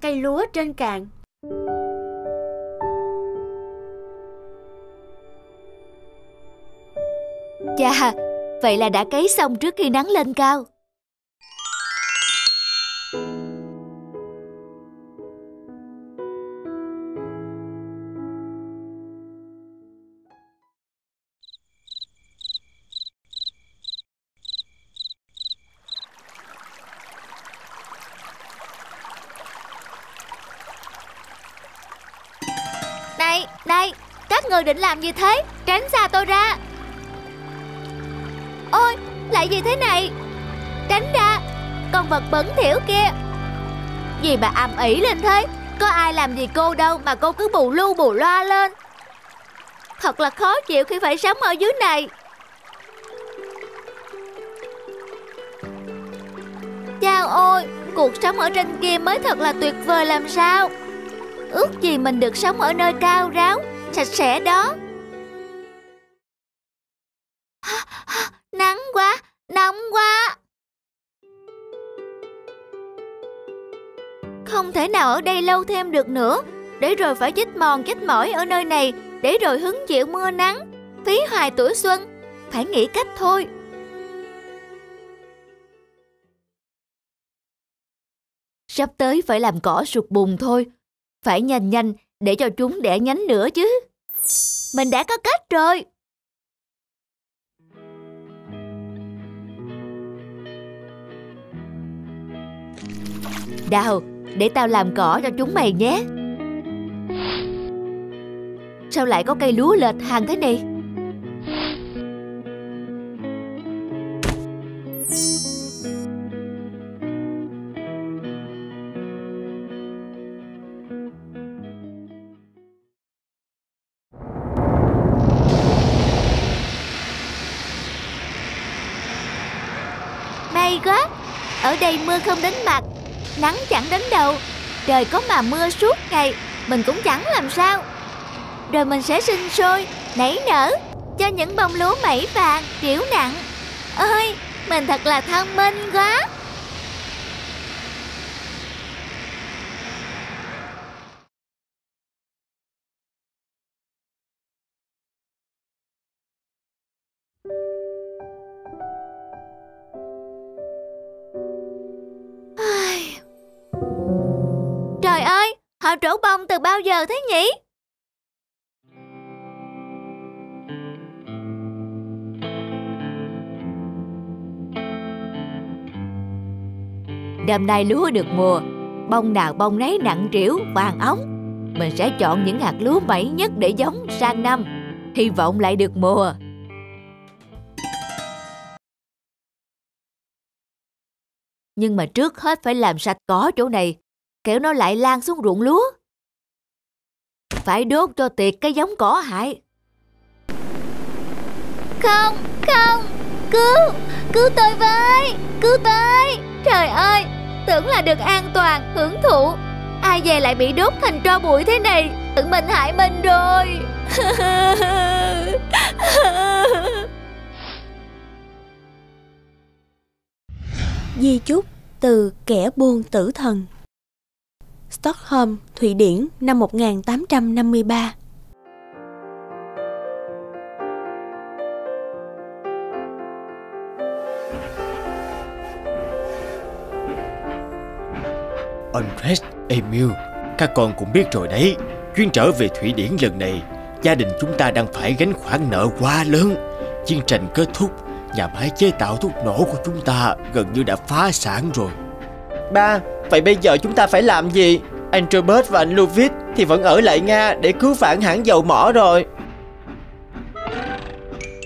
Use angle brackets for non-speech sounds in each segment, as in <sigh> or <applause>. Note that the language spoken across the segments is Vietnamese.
cây lúa trên cạn. Chà, vậy là đã cấy xong trước khi nắng lên cao. Các định làm gì thế? Tránh xa tôi ra. Ôi, lại gì thế này? Tránh ra, con vật bẩn thỉu kia. Gì bà ầm ĩ lên thế? Có ai làm gì cô đâu mà cô cứ bù lu bù loa lên. Thật là khó chịu khi phải sống ở dưới này. Chao ôi, cuộc sống ở trên kia mới thật là tuyệt vời làm sao. Ước gì mình được sống ở nơi cao ráo, sạch sẽ đó. Nắng quá, nóng quá. Không thể nào ở đây lâu thêm được nữa, để rồi phải chết mòn chết mỏi ở nơi này, để rồi hứng chịu mưa nắng, phí hoài tuổi xuân. Phải nghĩ cách thôi. Sắp tới phải làm cỏ sụt bùn thôi, phải nhanh nhanh để cho chúng đẻ nhánh nữa chứ. Mình đã có cách rồi. Đào, để tao làm cỏ cho chúng mày nhé. Sao lại có cây lúa lệch hàng thế này? Đây mưa không đến mặt, nắng chẳng đến đầu, trời có mà mưa suốt ngày, mình cũng chẳng làm sao. Rồi mình sẽ sinh sôi, nảy nở, cho những bông lúa mẩy vàng, kiểu nặng. Ơi, mình thật là thông minh quá. Trổ bông từ bao giờ thế nhỉ? Năm nay lúa được mùa, bông nào bông nấy nặng trĩu, vàng óng. Mình sẽ chọn những hạt lúa mẩy nhất để giống sang năm, hy vọng lại được mùa. Nhưng mà trước hết phải làm sạch cỏ chỗ này, kéo nó lại lan xuống ruộng lúa. Phải đốt cho tiệt cái giống cỏ hại. Không, không, cứu, cứu tôi với, cứu tôi. Trời ơi, tưởng là được an toàn, hưởng thụ. Ai về lại bị đốt thành tro bụi thế này, tự mình hại mình rồi. Di chúc từ kẻ buôn tử thần Stockholm, Thụy Điển năm 1853 Andres, Emil, các con cũng biết rồi đấy, chuyến trở về Thụy Điển lần này, gia đình chúng ta đang phải gánh khoản nợ quá lớn. Chiến tranh kết thúc, nhà máy chế tạo thuốc nổ của chúng ta gần như đã phá sản rồi. Ba, vậy bây giờ chúng ta phải làm gì? Anh Robert và anh Luvis thì vẫn ở lại Nga để cứu vãn hãng dầu mỏ rồi.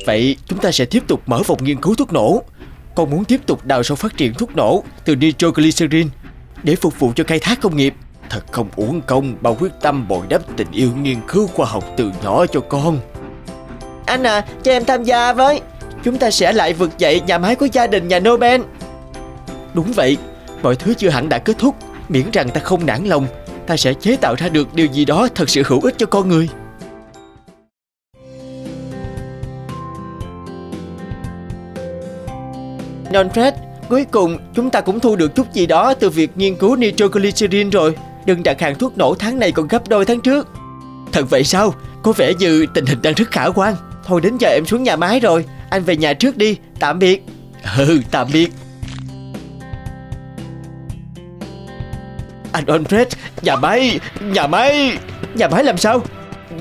Vậy chúng ta sẽ tiếp tục mở phòng nghiên cứu thuốc nổ. Con muốn tiếp tục đào sâu phát triển thuốc nổ từ nitroglycerin để phục vụ cho khai thác công nghiệp. Thật không uổng công bao quyết tâm bồi đắp tình yêu nghiên cứu khoa học từ nhỏ cho con. Anh à, cho em tham gia với. Chúng ta sẽ lại vực dậy nhà máy của gia đình nhà Nobel. Đúng vậy, mọi thứ chưa hẳn đã kết thúc, miễn rằng ta không nản lòng, ta sẽ chế tạo ra được điều gì đó thật sự hữu ích cho con người. Non Fred, cuối cùng chúng ta cũng thu được chút gì đó từ việc nghiên cứu nitroglycerin rồi. Đừng đặt hàng thuốc nổ tháng này còn gấp đôi tháng trước. Thật vậy sao? Có vẻ như tình hình đang rất khả quan. Thôi đến giờ em xuống nhà máy rồi. Anh về nhà trước đi. Tạm biệt. Ừ tạm biệt Anh Alfred Nhà máy Nhà máy Nhà máy làm sao?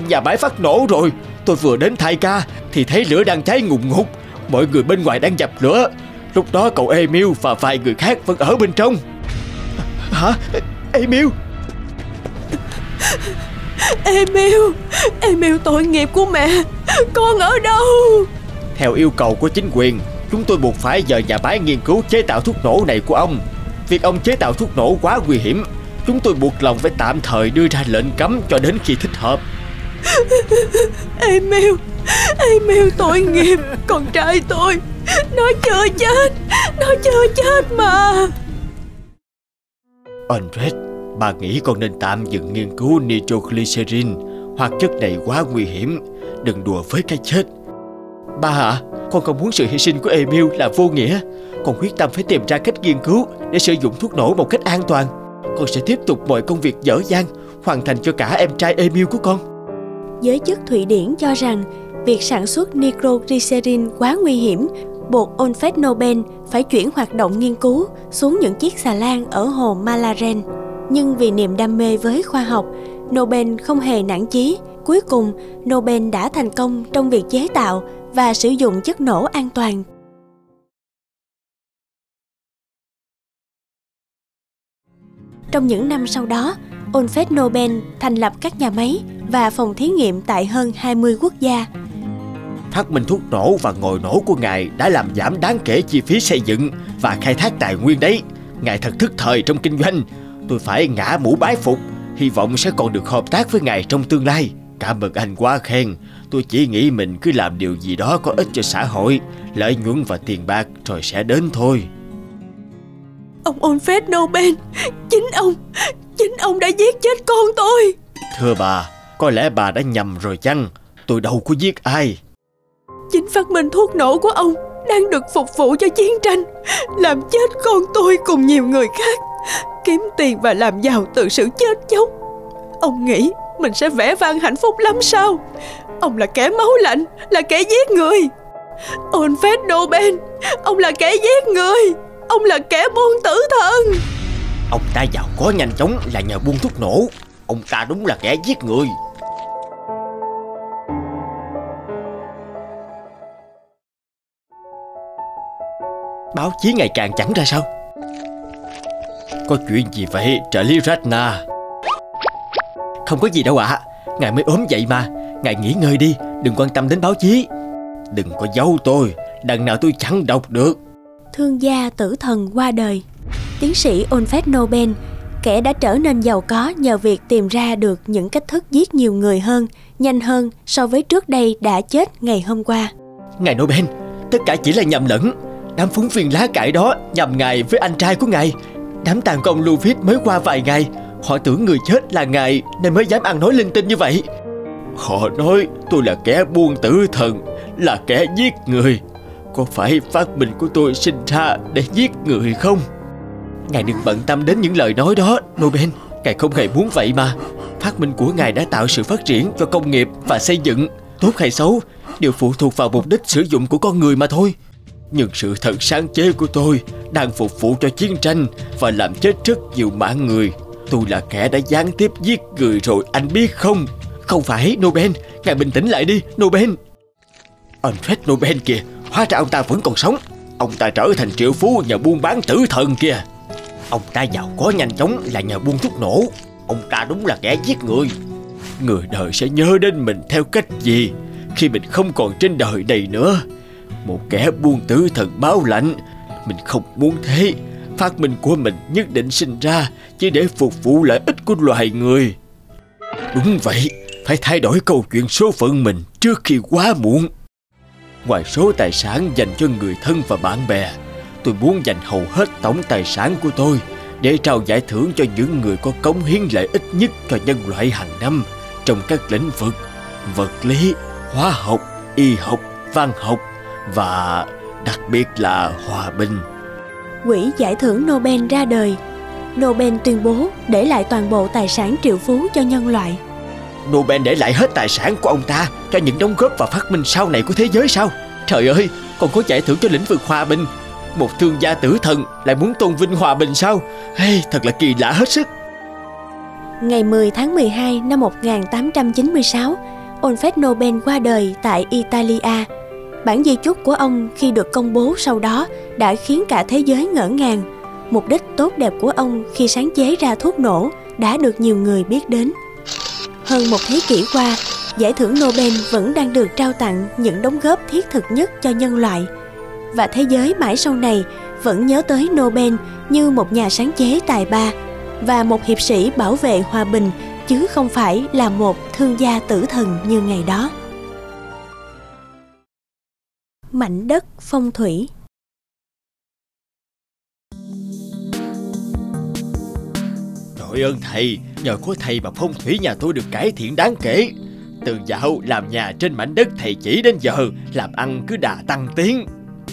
Nhà máy phát nổ rồi. Tôi vừa đến thay ca Thì thấy lửa đang cháy ngùng ngục. Mọi người bên ngoài đang dập lửa. Lúc đó cậu Emil và vài người khác vẫn ở bên trong. Hả? Emil? Emil Emil tội nghiệp của mẹ. Con ở đâu? Theo yêu cầu của chính quyền Chúng tôi buộc phải dời nhà máy nghiên cứu chế tạo thuốc nổ này của ông. Việc ông chế tạo thuốc nổ quá nguy hiểm Chúng tôi buộc lòng phải tạm thời đưa ra lệnh cấm cho đến khi thích hợp. <laughs> Emil Emil tội nghiệp Con trai tôi. Nó chưa chết Nó chưa chết mà. Andret Bà nghĩ con nên tạm dừng nghiên cứu nitroglycerin. Hoặc chất này quá nguy hiểm Đừng đùa với cái chết. Ba ạ Con không muốn sự hy sinh của Emil là vô nghĩa. Con quyết tâm phải tìm ra cách nghiên cứu Để sử dụng thuốc nổ một cách an toàn con sẽ tiếp tục mọi công việc dở dang Hoàn thành cho cả em trai Emil của con Giới chức Thụy Điển cho rằng Việc sản xuất nitroglycerin quá nguy hiểm buộc Alfred Nobel phải chuyển hoạt động nghiên cứu xuống những chiếc xà lan ở hồ Malaren. Nhưng vì niềm đam mê với khoa học, Nobel không hề nản chí. Cuối cùng, Nobel đã thành công trong việc chế tạo và sử dụng chất nổ an toàn. Trong những năm sau đó, Alfred Nobel thành lập các nhà máy và phòng thí nghiệm tại hơn 20 quốc gia. Phát minh thuốc nổ và ngồi nổ của ngài đã làm giảm đáng kể chi phí xây dựng và khai thác tài nguyên đấy. Ngài thật thức thời trong kinh doanh. Tôi phải ngã mũ bái phục. Hy vọng sẽ còn được hợp tác với ngài trong tương lai. Cảm ơn anh quá khen. Tôi chỉ nghĩ mình cứ làm điều gì đó có ích cho xã hội. Lợi nhuận và tiền bạc rồi sẽ đến thôi. Ông Alfred Nobel, chính ông, chính ông đã giết chết con tôi. Thưa bà, có lẽ bà đã nhầm rồi chăng? Tôi đâu có giết ai. Chính phát minh thuốc nổ của ông đang được phục vụ cho chiến tranh, làm chết con tôi cùng nhiều người khác, kiếm tiền và làm giàu từ sự chết chóc. Ông nghĩ mình sẽ vẽ vang hạnh phúc lắm sao? Ông là kẻ máu lạnh, là kẻ giết người. Alfred Nobel, ông là kẻ giết người. Ông là kẻ buôn tử thần. Ông ta giàu có nhanh chóng là nhờ buôn thuốc nổ. Ông ta đúng là kẻ giết người. Báo chí ngày càng chẳng ra sao. Có chuyện gì vậy, trợ lý Ratna? Không có gì đâu ạ. À. Ngài mới ốm vậy mà. Ngài nghỉ ngơi đi, Đừng quan tâm đến báo chí. Đừng có giấu tôi, Đằng nào tôi chẳng đọc được thương gia tử thần qua đời. Tiến sĩ Alfred Nobel, kẻ đã trở nên giàu có nhờ việc tìm ra được những cách thức giết nhiều người hơn, nhanh hơn so với trước đây đã chết ngày hôm qua. Ngài Nobel, tất cả chỉ là nhầm lẫn. Đám phúng viên lá cải đó nhầm ngài với anh trai của ngài. Đám tàn công Luvis mới qua vài ngày, họ tưởng người chết là ngài nên mới dám ăn nói linh tinh như vậy. Họ nói tôi là kẻ buôn tử thần, là kẻ giết người có phải phát minh của tôi sinh ra để giết người không? Ngài đừng bận tâm đến những lời nói đó, Nobel. Ngài không hề muốn vậy mà. Phát minh của Ngài đã tạo sự phát triển cho công nghiệp và xây dựng. Tốt hay xấu đều phụ thuộc vào mục đích sử dụng của con người mà thôi. Nhưng sự thật sáng chế của tôi đang phục vụ cho chiến tranh và làm chết rất nhiều mạng người. Tôi là kẻ đã gián tiếp giết người rồi anh biết không? Không phải Nobel, ngài bình tĩnh lại đi Nobel. Alfred Nobel kìa, Hóa ra ông ta vẫn còn sống. Ông ta trở thành triệu phú nhờ buôn bán tử thần kia. Ông ta giàu có nhanh chóng là nhờ buôn thuốc nổ. Ông ta đúng là kẻ giết người. Người đời sẽ nhớ đến mình theo cách gì Khi mình không còn trên đời này nữa? Một kẻ buôn tử thần báo lạnh, Mình không muốn thế. Phát minh của mình nhất định sinh ra Chỉ để phục vụ lợi ích của loài người. Đúng vậy, Phải thay đổi câu chuyện số phận mình Trước khi quá muộn. Ngoài số tài sản dành cho người thân và bạn bè Tôi muốn dành hầu hết tổng tài sản của tôi Để trao giải thưởng cho những người có cống hiến lợi ích nhất cho nhân loại hàng năm Trong các lĩnh vực vật lý, hóa học, y học, văn học Và đặc biệt là hòa bình Quỹ giải thưởng Nobel ra đời Nobel tuyên bố để lại toàn bộ tài sản triệu phú cho nhân loại. Nobel để lại hết tài sản của ông ta cho những đóng góp và phát minh sau này của thế giới sao? Trời ơi, còn có giải thưởng cho lĩnh vực hòa bình. Một thương gia tử thần lại muốn tôn vinh hòa bình sao? Hey, thật là kỳ lạ hết sức. Ngày 10 tháng 12 năm 1896, Alfred Nobel qua đời tại Italia. Bản di chúc của ông khi được công bố sau đó đã khiến cả thế giới ngỡ ngàng. Mục đích tốt đẹp của ông khi sáng chế ra thuốc nổ đã được nhiều người biết đến. Hơn một thế kỷ qua, giải thưởng Nobel vẫn đang được trao tặng những đóng góp thiết thực nhất cho nhân loại. Và thế giới mãi sau này vẫn nhớ tới Nobel như một nhà sáng chế tài ba và một hiệp sĩ bảo vệ hòa bình chứ không phải là một thương gia tử thần như ngày đó. Mảnh đất phong thủy Đội ơn thầy, nhờ có thầy mà phong thủy nhà tôi được cải thiện đáng kể. Từ dạo làm nhà trên mảnh đất thầy chỉ đến giờ, làm ăn cứ đà tăng tiến.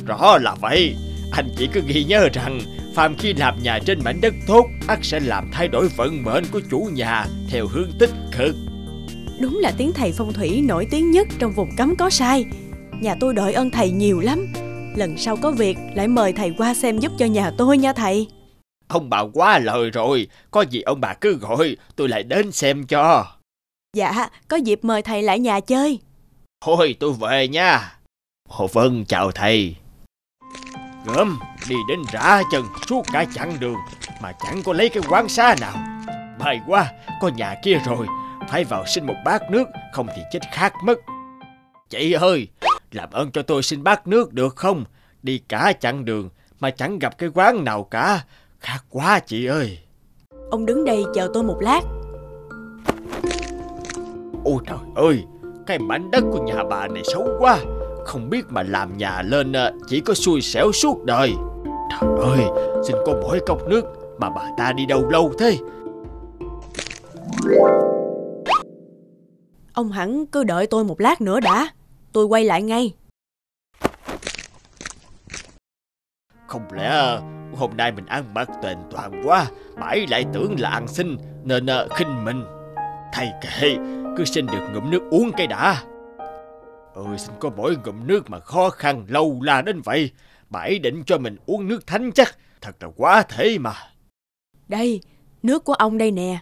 Rõ là vậy, anh chỉ cứ ghi nhớ rằng phàm khi làm nhà trên mảnh đất tốt, ắt sẽ làm thay đổi vận mệnh của chủ nhà theo hướng tích cực. Đúng là tiếng thầy phong thủy nổi tiếng nhất trong vùng cấm có sai. Nhà tôi đợi ơn thầy nhiều lắm. Lần sau có việc lại mời thầy qua xem giúp cho nhà tôi nha thầy. Ông bà quá lời rồi, có gì ông bà cứ gọi, tôi lại đến xem cho. Dạ, có dịp mời thầy lại nhà chơi. Thôi tôi về nha. Hồ Vân chào thầy. Gớm, đi đến rã chân suốt cả chặng đường mà chẳng có lấy cái quán xá nào. May quá, có nhà kia rồi, phải vào xin một bát nước, không thì chết khát mất. Chị ơi, làm ơn cho tôi xin bát nước được không? Đi cả chặng đường mà chẳng gặp cái quán nào cả, khát quá chị ơi. Ông đứng đây chờ tôi một lát. Ôi trời ơi, cái mảnh đất của nhà bà này xấu quá. Không biết mà làm nhà lên ờ, chỉ có xui xẻo suốt đời. Trời ơi, xin có mỗi cốc nước mà bà ta đi đâu lâu thế? Ông hẳn cứ đợi tôi một lát nữa đã. Tôi quay lại ngay Không lẽ hôm nay mình ăn mặc tền toàn quá Bãi lại tưởng là ăn xin Nên uh, khinh mình. Thầy kệ Cứ xin được ngụm nước uống cái đã. Ơi xin có mỗi ngụm nước mà khó khăn lâu la đến vậy Bãi định cho mình uống nước thánh chắc Thật là quá thế mà. Đây Nước của ông đây nè.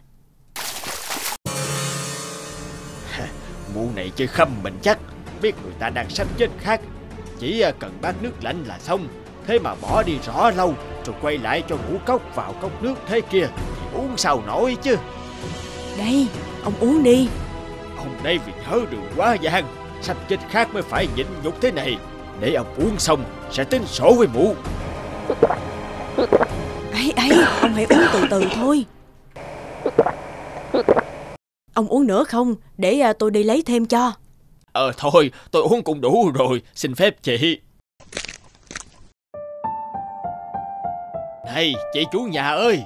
Mụ này chơi khăm mình chắc Biết người ta đang sắp chết khác Chỉ à, cần bát nước lạnh là xong Thế mà bỏ đi rõ lâu Rồi quay lại cho ngũ cốc vào cốc nước thế kia. Thì uống sao nổi chứ? Đây Ông uống đi. Hôm nay vì nhớ đường quá gian Sắp chết khác mới phải nhịn nhục thế này. Để ông uống xong Sẽ tính sổ với mụ. Ấy ấy Ông hãy uống từ từ thôi. Ông uống nữa không? Để à, tôi đi lấy thêm cho. Ờ thôi tôi uống cũng đủ rồi. Xin phép chị Này chị chủ nhà ơi.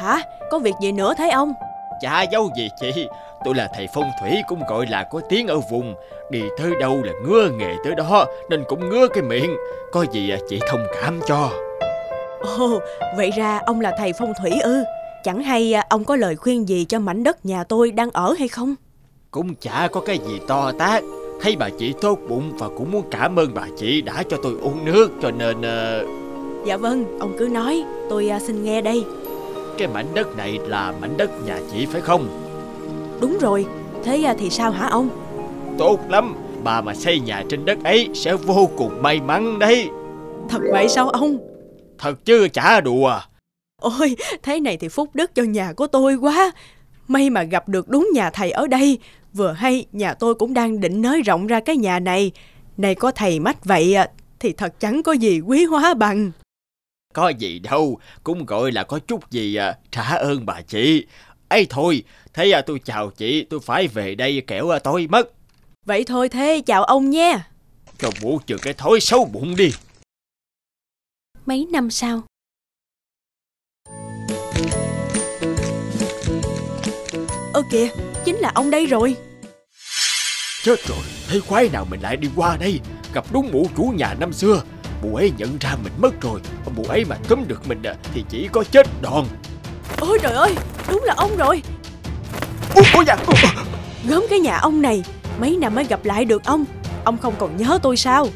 Hả? Có việc gì nữa thấy ông? Chả giấu gì chị. Tôi là thầy phong thủy cũng gọi là có tiếng ở vùng. Đi tới đâu là ngứa nghề tới đó Nên cũng ngứa cái miệng. Có gì à, chị thông cảm cho. Ồ vậy ra ông là thầy phong thủy ư. Chẳng hay à, ông có lời khuyên gì cho mảnh đất nhà tôi đang ở hay không? Cũng chả có cái gì to tát. Thấy bà chị tốt bụng và cũng muốn cảm ơn bà chị đã cho tôi uống nước cho nên uh... Dạ vâng, ông cứ nói, tôi uh, xin nghe đây. Cái mảnh đất này là mảnh đất nhà chị phải không? Đúng rồi, thế uh, thì sao hả ông? Tốt lắm, bà mà xây nhà trên đất ấy sẽ vô cùng may mắn đấy. Thật vậy sao ông? Thật chứ chả đùa. Ôi, thế này thì phúc đức cho nhà của tôi quá. May mà gặp được đúng nhà thầy ở đây. Vừa hay nhà tôi cũng đang định nới rộng ra cái nhà này. Này có thầy mách vậy à, thì thật chẳng có gì quý hóa bằng Có gì đâu, cũng gọi là có chút gì à, trả ơn bà chị. Ấy thôi, thế à, tôi chào chị, tôi phải về đây kẻo à, tối mất. Vậy thôi thế, chào ông nha. Cho mũ trừ cái thói xấu bụng đi. Mấy năm sau. Ơ kìa, chính là ông đây rồi. Chết rồi, thế quái nào mình lại đi qua đây? Gặp đúng mụ chủ nhà năm xưa Mụ ấy nhận ra mình mất rồi. Mụ ấy mà cấm được mình à, thì chỉ có chết đòn. Ôi trời ơi Đúng là ông rồi. Ôi dạ. Gớm cái nhà ông này Mấy năm mới gặp lại được ông. Ông không còn nhớ tôi sao?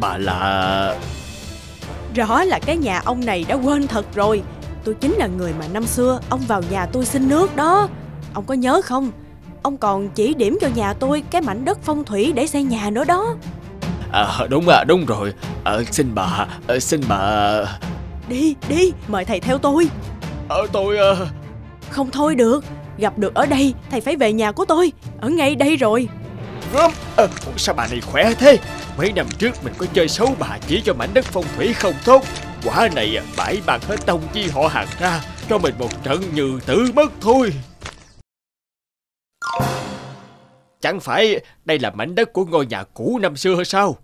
Bà là Rõ là cái nhà ông này đã quên thật rồi. Tôi chính là người mà năm xưa Ông vào nhà tôi xin nước đó. Ông có nhớ không? Ông còn chỉ điểm cho nhà tôi Cái mảnh đất phong thủy để xây nhà nữa đó à, Đúng à đúng rồi. À, Xin bà à, Xin bà Đi đi mời thầy theo tôi. À, Tôi à... Không thôi được Gặp được ở đây Thầy phải về nhà của tôi. Ở ngay đây rồi. Gớm à, Sao bà này khỏe thế? Mấy năm trước mình có chơi xấu bà chỉ cho mảnh đất phong thủy không tốt. Quả này bãi bạc hết tông chi họ hàng ra Cho mình một trận như tử mất thôi. Chẳng phải đây là mảnh đất của ngôi nhà cũ năm xưa sao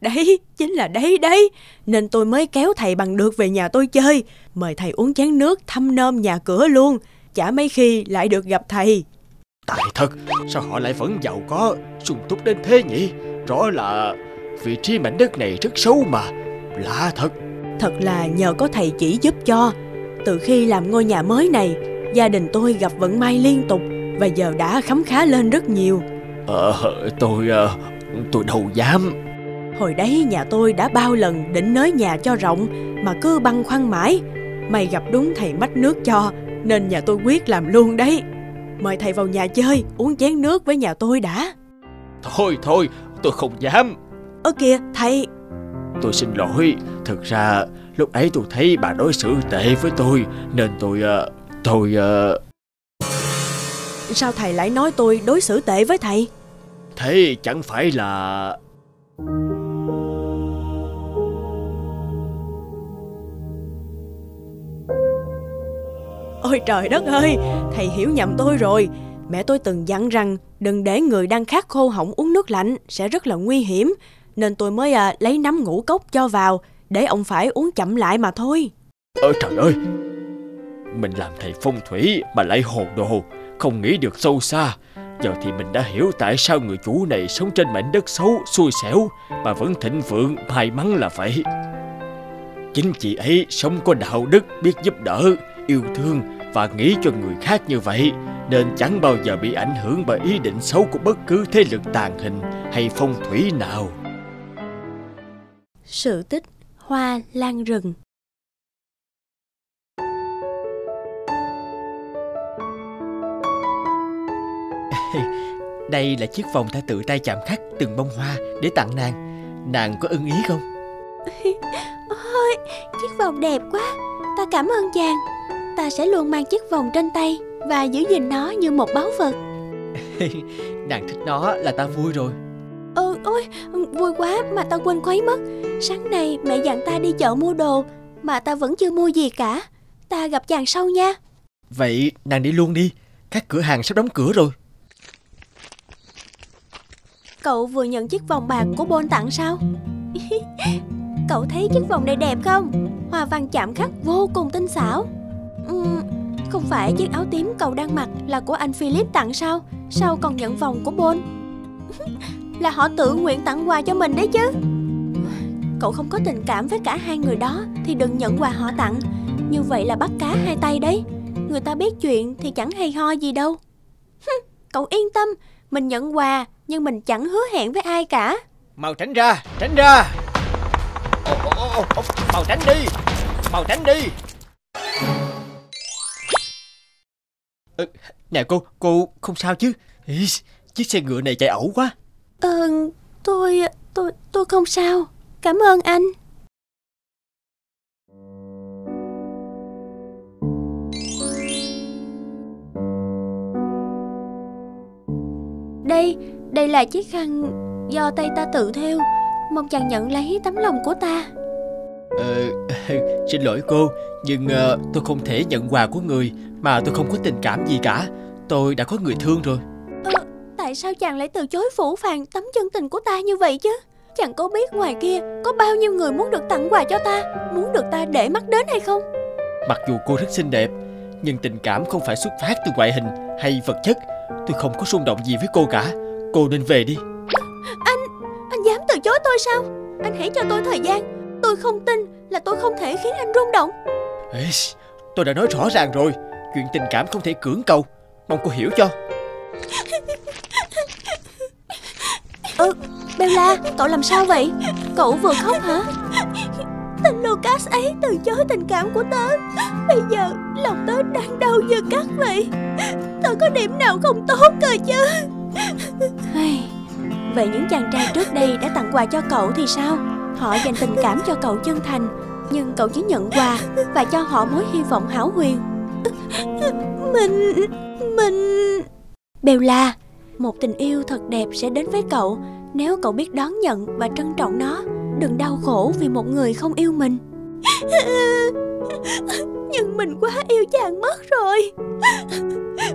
Đấy, chính là đấy đấy. Nên tôi mới kéo thầy bằng được về nhà tôi chơi. Mời thầy uống chén nước thăm nôm nhà cửa luôn. Chả mấy khi lại được gặp thầy. Tại thật, sao họ lại vẫn giàu có, sung túc đến thế nhỉ? Rõ là vị trí mảnh đất này rất xấu mà, lạ thật. Thật là nhờ có thầy chỉ giúp cho. Từ khi làm ngôi nhà mới này Gia đình tôi gặp vận may liên tục Và giờ đã khấm khá lên rất nhiều. Ờ, tôi, ờ, tôi đâu dám. Hồi đấy nhà tôi đã bao lần định nới nhà cho rộng Mà cứ băn khoăn mãi. May gặp đúng thầy mách nước cho Nên nhà tôi quyết làm luôn đấy. Mời thầy vào nhà chơi Uống chén nước với nhà tôi đã. Thôi thôi, tôi không dám. Ơ kìa thầy. Tôi xin lỗi, thực ra lúc ấy tôi thấy bà đối xử tệ với tôi Nên tôi, ờ, tôi, ờ, Sao thầy lại nói tôi đối xử tệ với thầy? Thế chẳng phải là... Ôi trời đất ơi Thầy hiểu nhầm tôi rồi Mẹ tôi từng dặn rằng Đừng để người đang khát khô họng uống nước lạnh Sẽ rất là nguy hiểm Nên tôi mới à, lấy nắm ngũ cốc cho vào Để ông phải uống chậm lại mà thôi Ơ trời ơi, mình làm thầy phong thủy mà lại hồ đồ, không nghĩ được sâu xa. Giờ thì mình đã hiểu tại sao người chủ này sống trên mảnh đất xấu, xui xẻo mà vẫn thịnh vượng, may mắn là vậy. Chính chị ấy sống có đạo đức, biết giúp đỡ, yêu thương và nghĩ cho người khác như vậy nên chẳng bao giờ bị ảnh hưởng bởi ý định xấu của bất cứ thế lực tàn hình hay phong thủy nào. Sự tích Hoa lan rừng <laughs> Đây là chiếc vòng ta tự tay chạm khắc từng bông hoa để tặng nàng. Nàng có ưng ý không? <laughs> Ôi, chiếc vòng đẹp quá Ta cảm ơn chàng Ta sẽ luôn mang chiếc vòng trên tay Và giữ gìn nó như một báu vật <laughs> nàng thích nó là ta vui rồi. Ừ, ôi, vui quá mà ta quên khuấy mất Sáng nay mẹ dặn ta đi chợ mua đồ Mà ta vẫn chưa mua gì cả Ta gặp chàng sau nha Vậy nàng đi luôn đi, các cửa hàng sắp đóng cửa rồi. Cậu vừa nhận chiếc vòng bạc của Bôn tặng sao? <laughs> Cậu thấy chiếc vòng này đẹp không? Hoa văn chạm khắc vô cùng tinh xảo không phải chiếc áo tím cậu đang mặc là của anh Philip tặng sao? Sao còn nhận vòng của Bon là họ tự nguyện tặng quà cho mình đấy chứ Cậu không có tình cảm với cả hai người đó Thì đừng nhận quà họ tặng Như vậy là bắt cá hai tay đấy Người ta biết chuyện thì chẳng hay ho gì đâu Cậu yên tâm Mình nhận quà Nhưng mình chẳng hứa hẹn với ai cả Mau tránh ra, tránh ra. Ồ, mau tránh đi, mau tránh đi. Ờ, nè cô, cô không sao chứ? Ý, chiếc xe ngựa này chạy ẩu quá. Ờ, tôi, tôi, tôi không sao. Cảm ơn anh. Đây, đây là chiếc khăn do tay ta tự thêu. Mong chàng nhận lấy tấm lòng của ta. Ờ, <laughs> xin lỗi cô, nhưng ờ, tôi không thể nhận quà của người mà tôi không có tình cảm gì cả. Tôi đã có người thương rồi. Ờ, Tại sao chàng lại từ chối phủ phàng tấm chân tình của ta như vậy chứ Chàng có biết ngoài kia có bao nhiêu người muốn được tặng quà cho ta Muốn được ta để mắt đến hay không Mặc dù cô rất xinh đẹp, nhưng tình cảm không phải xuất phát từ ngoại hình hay vật chất. Tôi không có xung động gì với cô cả. Cô nên về đi. Anh dám từ chối tôi sao Anh hãy cho tôi thời gian Tôi không tin là tôi không thể khiến anh rung động Ê, tôi đã nói rõ ràng rồi. Chuyện tình cảm không thể cưỡng cầu. Mong cô hiểu cho. Ừ Bella, cậu làm sao vậy? Cậu vừa khóc hả? Tên Lucas ấy từ chối tình cảm của tớ. Bây giờ lòng tớ đang đau như cắt vậy. Tớ có điểm nào không tốt cơ chứ? Vậy những chàng trai trước đây đã tặng quà cho cậu thì sao? Họ dành tình cảm cho cậu chân thành, Nhưng cậu chỉ nhận quà Và cho họ mối hy vọng hảo huyền. Mình... mình... Bella Một tình yêu thật đẹp sẽ đến với cậu Nếu cậu biết đón nhận và trân trọng nó. Đừng đau khổ vì một người không yêu mình. <laughs> Nhưng mình quá yêu chàng mất rồi.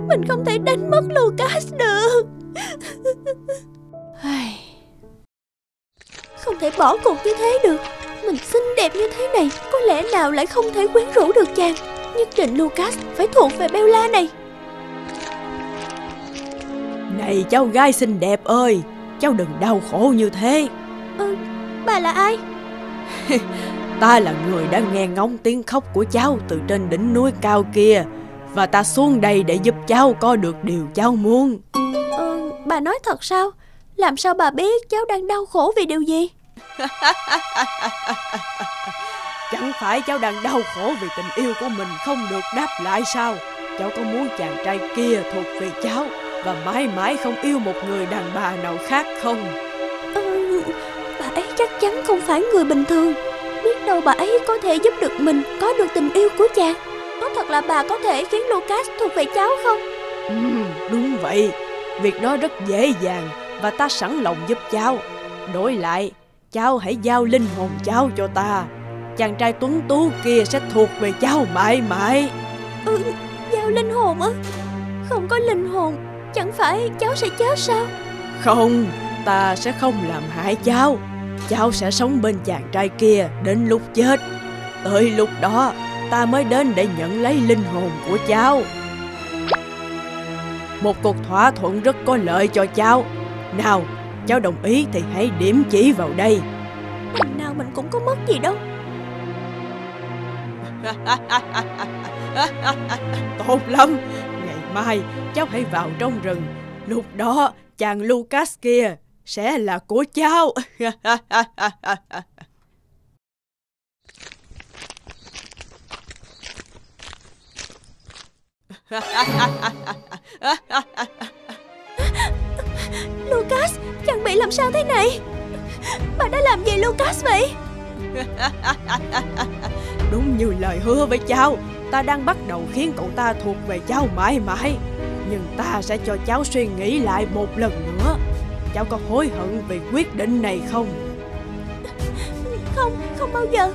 Mình không thể đánh mất Lucas được. Không thể bỏ cuộc như thế được. Mình xinh đẹp như thế này, Có lẽ nào lại không thể quyến rũ được chàng? Nhất định Lucas phải thuộc về Bella này. Này cháu gái xinh đẹp ơi Cháu đừng đau khổ như thế. Ừ, Bà là ai? <laughs> Ta là người đã nghe ngóng tiếng khóc của cháu Từ trên đỉnh núi cao kia Và ta xuống đây để giúp cháu có được điều cháu muốn. Ừ, Bà nói thật sao? Làm sao bà biết cháu đang đau khổ vì điều gì <laughs> Chẳng phải cháu đang đau khổ vì tình yêu của mình không được đáp lại sao? Cháu có muốn chàng trai kia thuộc về cháu Và mãi mãi không yêu một người đàn bà nào khác không? Ừ, Bà ấy chắc chắn không phải người bình thường. Biết đâu bà ấy có thể giúp được mình có được tình yêu của chàng. Có thật là bà có thể khiến Lucas thuộc về cháu không? Ừ, Đúng vậy. Việc đó rất dễ dàng Và ta sẵn lòng giúp cháu. Đổi lại Cháu hãy giao linh hồn cháu cho ta Chàng trai tuấn tú kia sẽ thuộc về cháu mãi mãi. Ừ, giao linh hồn á? Không có linh hồn Chẳng phải cháu sẽ chết sao? Không, ta sẽ không làm hại cháu. Cháu sẽ sống bên chàng trai kia đến lúc chết. Tới lúc đó ta mới đến để nhận lấy linh hồn của cháu. Một cuộc thỏa thuận rất có lợi cho cháu. Nào, cháu đồng ý thì hãy điểm chỉ vào đây. Đằng nào mình cũng có mất gì đâu <laughs> Tốt lắm. Ngày mai cháu hãy vào trong rừng. Lúc đó chàng Lucas kia sẽ là của cháu. <laughs> Lucas, chàng bị làm sao thế này? Bà đã làm gì Lucas vậy <laughs> Đúng như lời hứa với cháu. Ta đang bắt đầu khiến cậu ta thuộc về cháu mãi mãi. Nhưng ta sẽ cho cháu suy nghĩ lại một lần nữa. Cháu có hối hận về quyết định này không? Không, không bao giờ.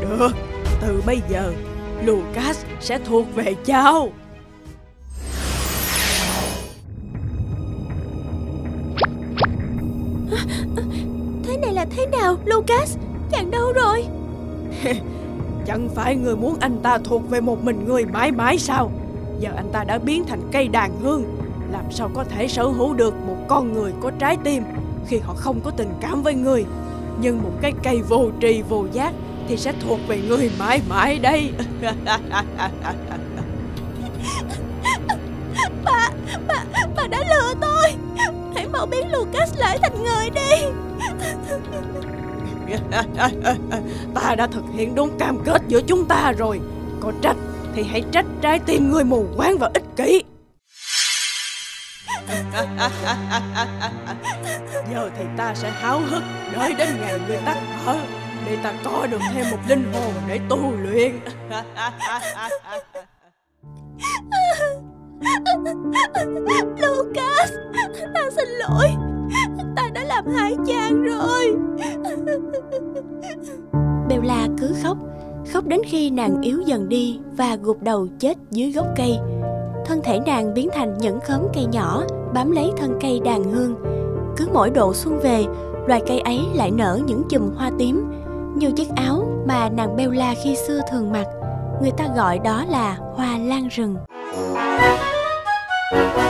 <laughs> Được, từ bây giờ Lucas sẽ thuộc về cháu phải người muốn anh ta thuộc về một mình người mãi mãi sao? Giờ anh ta đã biến thành cây đàn hương Làm sao có thể sở hữu được một con người có trái tim Khi họ không có tình cảm với người? Nhưng một cái cây vô tri vô giác Thì sẽ thuộc về người mãi mãi đây <laughs> Bà, bà, bà đã lừa tôi. Hãy mau biến Lucas lại thành người đi. <laughs> <laughs> Ta đã thực hiện đúng cam kết giữa chúng ta rồi. Có trách thì hãy trách trái tim người mù quáng và ích kỷ. <laughs> Giờ thì ta sẽ háo hức đợi đến ngày người tắt thở Để ta có được thêm một linh hồn để tu luyện. <laughs> Lucas, Ta xin lỗi đã làm hại chàng rồi. Bella cứ khóc Khóc đến khi nàng yếu dần đi Và gục đầu chết dưới gốc cây. Thân thể nàng biến thành những khóm cây nhỏ, Bám lấy thân cây đàn hương. Cứ mỗi độ xuân về, Loài cây ấy lại nở những chùm hoa tím, Như chiếc áo mà nàng Bella khi xưa thường mặc. Người ta gọi đó là hoa lan rừng. Hãy